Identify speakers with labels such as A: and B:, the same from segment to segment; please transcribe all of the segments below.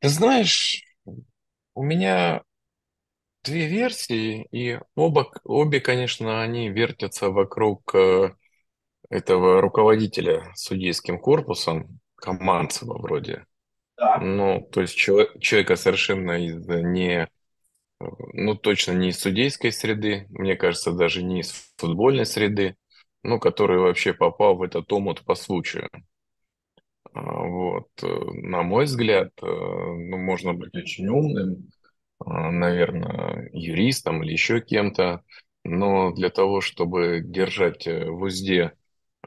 A: Ты знаешь, у меня две версии, и оба, обе, конечно, они вертятся вокруг э, этого руководителя судейским корпусом, Каманцева вроде.
B: Так.
A: Ну, то есть чело- человека совершенно из не, ну, точно не из судейской среды, мне кажется, даже не из футбольной среды, ну, который вообще попал в этот омут по случаю. А, Вот, э, на мой взгляд, э, ну, можно быть очень умным, наверное, юристом или еще кем-то, но для того, чтобы держать э, в узде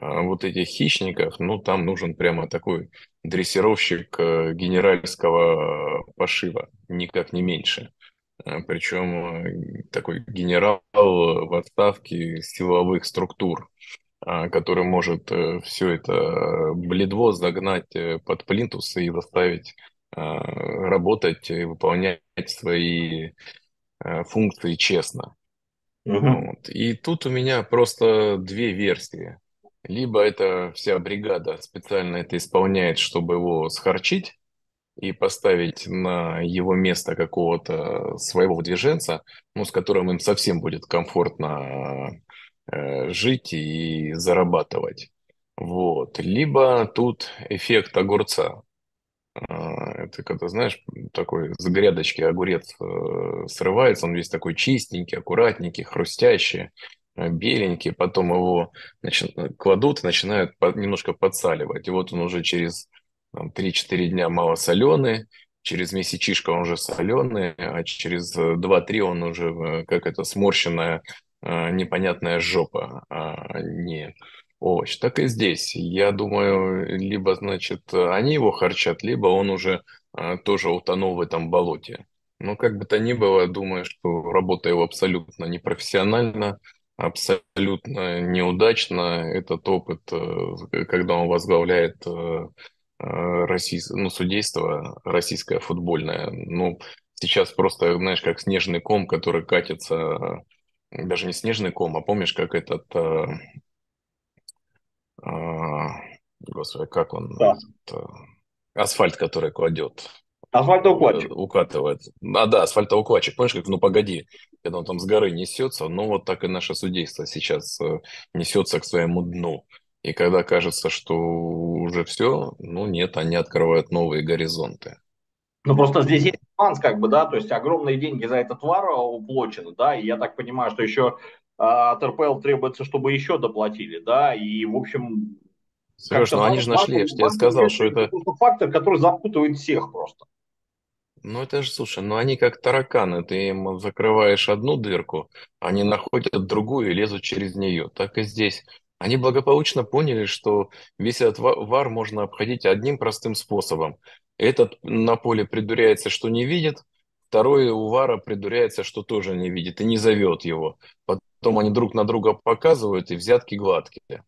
A: вот этих хищников, ну, там нужен прямо такой дрессировщик э, генеральского пошива, никак не меньше. Причем э, такой генерал в отставке силовых структур который может все это бледво загнать э, под плинтус и заставить а, работать и выполнять свои э, функции честно.
B: Мгм.
A: Вот. И тут у меня просто две версии. Либо эта вся бригада специально это исполняет, чтобы его схорчить и поставить на его место какого-то своего выдвиженца, ну, с которым им совсем будет комфортно э, жить и зарабатывать. Вот. Либо тут эффект огурца. А, Это когда, знаешь, такой с грядочки огурец э, срывается, он весь такой чистенький, аккуратненький, хрустящий, э, беленький, потом его начи- кладут начинают по- немножко подсаливать. И вот он уже через там, 3-4 дня малосоленый, через месячишко он уже соленый, а через э, два-три он уже э, как это сморщенная э, непонятная жопа, а не овощ. Так и здесь. Я думаю, либо, значит, они его харчат, либо он уже а, тоже утонул в этом болоте. Но как бы то ни было, думаю, что работа его абсолютно непрофессиональна, абсолютно неудачно. Этот опыт, э, когда он возглавляет э, э, российс- ну, судейство российское футбольное, ну, сейчас просто, знаешь, как снежный ком, который катится, даже не снежный ком, а помнишь, как этот э, а, Господи, как он,
B: Да.
A: этот, э, асфальт, который кладет, э,
B: Асфальтоукладчик.
A: укатывает. А, да, асфальтоукладчик. Помнишь, как, ну, погоди, когда он там с горы несется, ну, вот так и наше судейство сейчас э, несется к своему дну. И когда кажется, что уже все, ну, нет, они открывают новые горизонты.
B: Ну, просто здесь есть нюанс, как бы, да, то есть огромные деньги за этот вар а, уплочены, да, и я так понимаю, что еще а, от РПЛ требуется, чтобы еще доплатили, да, и, в общем,
A: Сереж, ну, они же нашли, я же тебе сказал, что
B: это фактор, который запутывает всех просто.
A: Ну, это же, слушай, ну они как тараканы, ты им закрываешь одну дырку, они находят другую и лезут через нее. Так и здесь. Они благополучно поняли, что весь этот ва- вар можно обходить одним простым способом. Этот на поле придуряется, что не видит, второй у вара придуряется, что тоже не видит и не зовет его. Потом они друг на друга показывают, и взятки гладкие.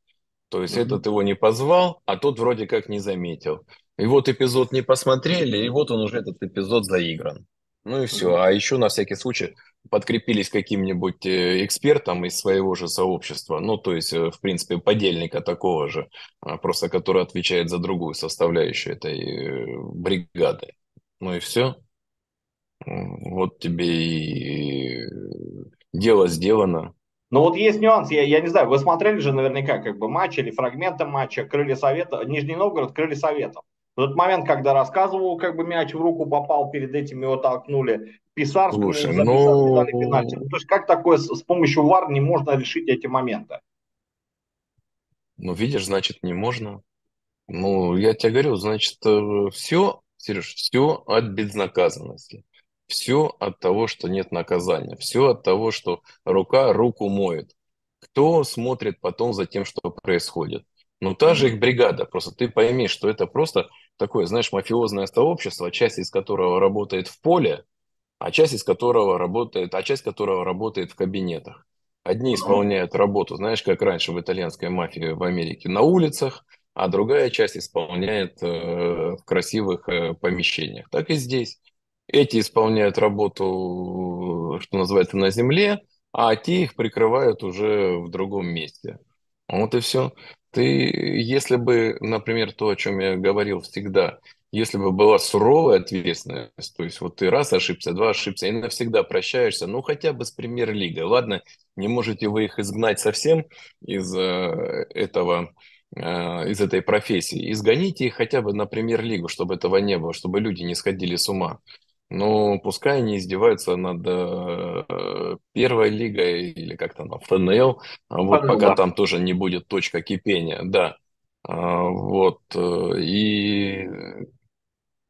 A: То есть
B: Мгм.
A: этот его не позвал, а тот вроде как не заметил. И вот эпизод не посмотрели, и вот он уже этот эпизод заигран. Ну и все.
B: Мгм.
A: А еще на всякий случай подкрепились каким-нибудь э, экспертом из своего же сообщества. Ну, то есть, э, в принципе, подельника такого же, а, просто который отвечает за другую составляющую этой э, бригады. Ну и все. Вот тебе и дело сделано.
B: Но вот есть нюанс, я, я не знаю, вы смотрели же наверняка как бы матч или фрагменты матча Крылья Совета, Нижний Новгород, Крылья Совета. В тот момент, когда рассказывал, как бы мяч в руку попал, перед этим его толкнули, Писарскому
A: Слушай,
B: за не дали пенальти.
A: ну,
B: Ну, то есть как такое с, с помощью ВАР не можно решить эти моменты?
A: ну, видишь, значит, не можно. Ну, я тебе говорю, значит, все, Сереж, все от безнаказанности. Все от того, что нет наказания. Все от того, что рука руку моет. Кто смотрит потом за тем, что происходит? Ну, та же их бригада. Просто ты пойми, что это просто такое, знаешь, мафиозное сообщество, часть из которого работает в поле, а часть из которого работает, а часть которого работает в кабинетах. Одни исполняют работу, знаешь, как раньше в итальянской мафии в Америке, на улицах, а другая часть исполняет э, в красивых э, помещениях. Так и здесь. Эти исполняют работу, что называется, на земле, а те их прикрывают уже в другом месте. Вот и все. Ты, если бы, например, то, о чем я говорил всегда, если бы была суровая ответственность, то есть вот ты раз ошибся, два ошибся, и навсегда прощаешься, ну хотя бы с премьер-лигой. Ладно, не можете вы их изгнать совсем из э, этого, э, из этой профессии. Изгоните их хотя бы на премьер-лигу, чтобы этого не было, чтобы люди не сходили с ума. Ну, пускай они издеваются над э, первой лигой или как там, ФНЛ, а вот
B: Понял,
A: пока там тоже не будет точка кипения, да. А, вот, э, и,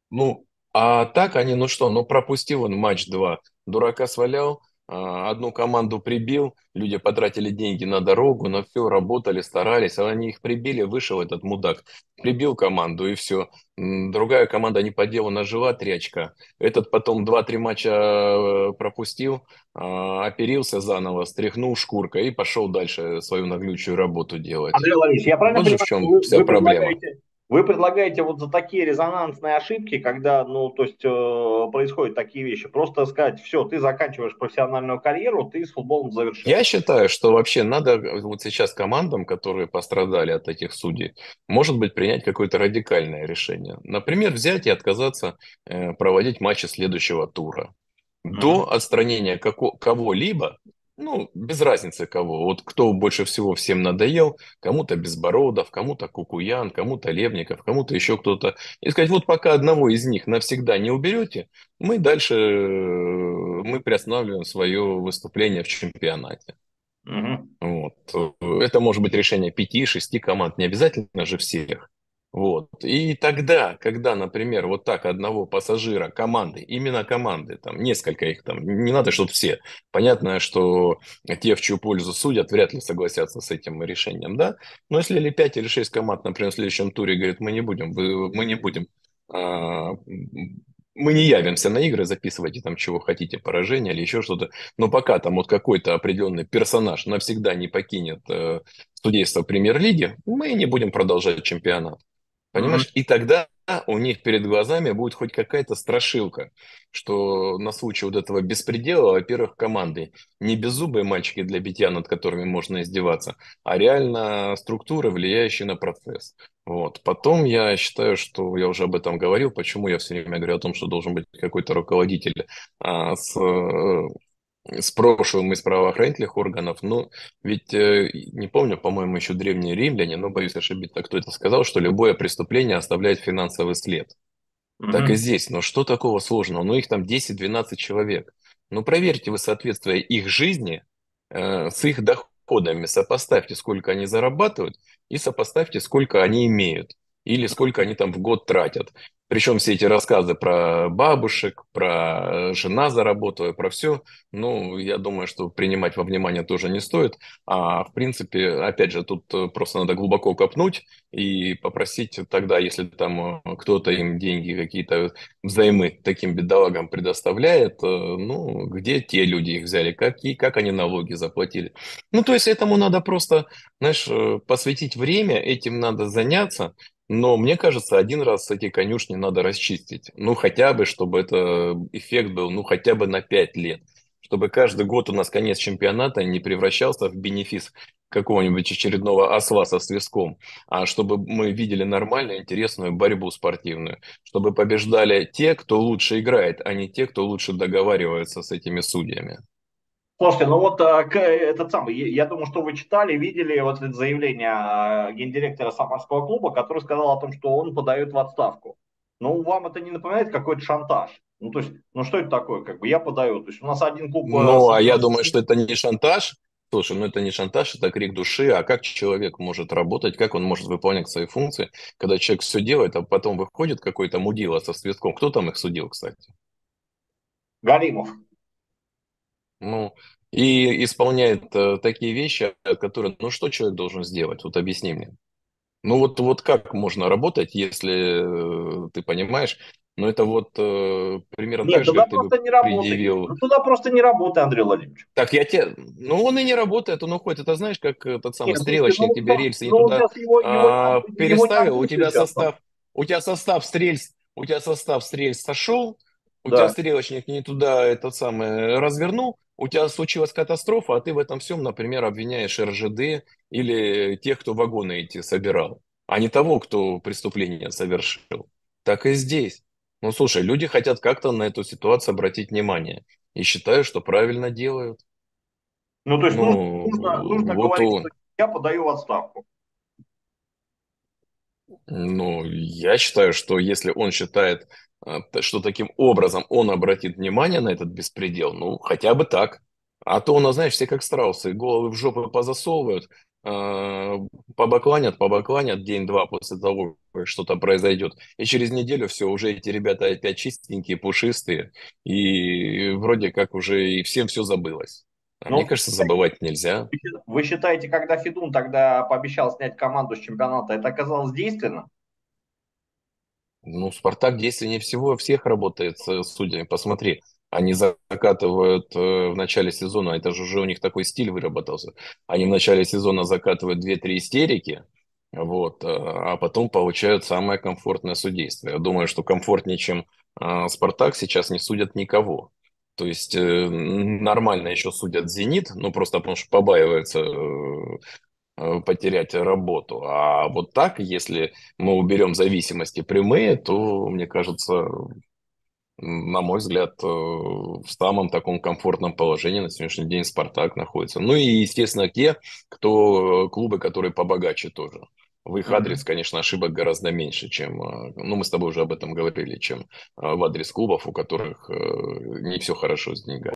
A: ну, а так они, ну что, ну пропустил он матч два, дурака свалял, одну команду прибил, люди потратили деньги на дорогу, на все, работали, старались, а они их прибили, вышел этот мудак, прибил команду и все. Другая команда не по делу нажила три очка. Этот потом два-три матча э, пропустил, а, оперился заново, стряхнул шкуркой и пошел дальше свою наглючую работу делать.
B: Андрей Владимирович, я правильно
A: Вот в
B: понимаю, что
A: чем
B: вы,
A: вся
B: вы
A: проблема.
B: предлагаете, вы предлагаете вот за такие резонансные ошибки, когда, ну, то есть э, происходят такие вещи, просто сказать, все, ты заканчиваешь профессиональную карьеру, ты с футболом завершил.
A: Я считаю, что вообще надо вот сейчас командам, которые пострадали от этих судей, может быть, принять какое-то радикальное решение. Например, взять и отказаться э, проводить матчи следующего тура.
B: Мгм.
A: До отстранения како- кого-либо, ну, без разницы кого, вот кто больше всего всем надоел, кому-то Безбородов, кому-то Кукуян, кому-то Левников, кому-то еще кто-то. И сказать, вот пока одного из них навсегда не уберете, мы дальше, э, мы приостанавливаем свое выступление в чемпионате.
B: Мгм.
A: Вот. Это может быть решение пяти-шести команд, не обязательно же всех. Вот. И тогда, когда, например, вот так одного пассажира команды, именно команды, там несколько их там, не надо, чтобы все. Понятно, что те, в чью пользу судят, вряд ли согласятся с этим решением, да? Но если или пять или шесть команд, например, в следующем туре говорят, мы не будем, мы не будем а, мы не явимся на игры, записывайте там чего хотите, поражение или еще что-то. Но пока там вот какой-то определенный персонаж навсегда не покинет э, судейство премьер-лиги, мы не будем продолжать чемпионат. Понимаешь? И тогда у них перед глазами будет хоть какая-то страшилка, что на случай вот этого беспредела, во-первых, команды не беззубые мальчики для битья, над которыми можно издеваться, а реально структуры, влияющие на процесс. Вот. Потом я считаю, что я уже об этом говорил, почему я все время говорю о том, что должен быть какой-то руководитель а, с э, с прошлым из правоохранительных органов. Ну, ведь э, не помню, по-моему, еще древние римляне, но боюсь ошибиться, кто это сказал, что любое преступление оставляет финансовый след. Так и здесь. Но что такого сложного? Ну, их там 10-12 человек. Ну, проверьте вы соответствие их жизни э, с их доходами. Сопоставьте, сколько они зарабатывают, и сопоставьте, сколько они имеют. Или сколько они там в год тратят. Причем все эти рассказы про бабушек, про э, жена заработала, про все, ну, я думаю, что принимать во внимание тоже не стоит. А, в принципе, опять же, тут э, просто надо глубоко копнуть и попросить тогда, если там э, кто-то им деньги какие-то взаймы таким бедолагам предоставляет, ну, где те люди их взяли, какие, как они налоги заплатили. Ну, то есть этому надо просто, знаешь, посвятить время, этим надо заняться, но мне кажется, один раз эти конюшни надо расчистить. Ну, хотя бы, чтобы это эффект был, ну, хотя бы на пять лет. Чтобы каждый год у нас конец чемпионата не превращался в бенефис какого-нибудь очередного осла со свистком, а чтобы мы видели нормальную, интересную борьбу спортивную. Чтобы побеждали те, кто лучше играет, а не те, кто лучше договаривается с этими судьями.
B: Слушайте, ну вот а, к- этот самый, я думаю, что вы читали, видели вот это заявление а, гендиректора Самарского клуба, который сказал о том, что он подает в отставку. Ну, вам это не напоминает какой-то шантаж? Ну, то есть, ну что это такое? Как бы я подаю. То есть у нас один клуб э,
A: Ну, а я думаю, что это не шантаж. Слушай, ну это не шантаж, это крик души. А как человек может работать, как он может выполнять свои функции, когда человек все делает, а потом выходит какой-то мудила со свистком. Кто там их судил, кстати?
B: Галимов.
A: Ну, и исполняет э, такие вещи, которые, ну что человек должен сделать? Вот объясни мне. Ну вот, вот как можно работать, если э, ты понимаешь, ну это вот э, примерно
B: Нет,
A: так же,
B: туда
A: как ты бы
B: не
A: предъявил
B: Ну, туда просто не работай, Андрей Владимирович.
A: Так я тебе... Ну, он и не работает, он уходит. Это знаешь, как этот самый
B: Нет, ну,
A: стрелочник тебе
B: там-
A: рельсы не
B: ну,
A: туда
B: его, его,
A: а,
B: его
A: переставил, у тебя
B: сейчас там.
A: состав, у тебя состав стрельц, у тебя состав стрельц сошел, у тебя
B: Да.
A: стрелочник не туда этот самый развернул, у тебя случилась катастрофа, а ты в этом всем, например, обвиняешь РЖД или тех, кто вагоны эти собирал, а не того, кто преступление совершил. Так и здесь. Ну, слушай, люди хотят как-то на эту ситуацию обратить внимание. И считаю, что правильно делают.
B: Ну, то есть нужно, нужно,
A: Ну,
B: нужно
A: вот
B: говорить,
A: у,
B: что я подаю в отставку.
A: Ну, я считаю, что если он считает, что таким образом он обратит внимание на этот беспредел, ну, хотя бы так. А то у нас, знаешь, все как страусы, головы в жопу позасовывают, э, побакланят, побакланят день-два после того, как что-то произойдет. И через неделю все, уже эти ребята опять чистенькие, пушистые, и вроде как уже и всем все забылось. А мне
B: Ну,
A: кажется, забывать нельзя.
B: вы считаете, когда Федун тогда пообещал снять команду с чемпионата, это оказалось действенно?
A: Ну, Спартак действеннее всего всех работает с судьями. Посмотри, они закатывают э, в начале сезона, это же уже у них такой стиль выработался. Они в начале сезона закатывают две-три истерики, вот, э, а потом получают самое комфортное судейство. Я думаю, что комфортнее, чем э, Спартак, сейчас не судят никого. То есть нормально еще судят «Зенит», ну просто потому что побаиваются потерять работу. А вот так, если мы уберем зависимости прямые, то, мне кажется, на мой взгляд, э, в самом таком комфортном положении на сегодняшний день Спартак находится. Ну и, естественно, те, кто клубы, которые побогаче тоже. В их адрес, конечно, ошибок гораздо меньше, чем, э, ну, мы с тобой уже об этом говорили, чем э, в адрес клубов, у которых э, не все хорошо с деньгами.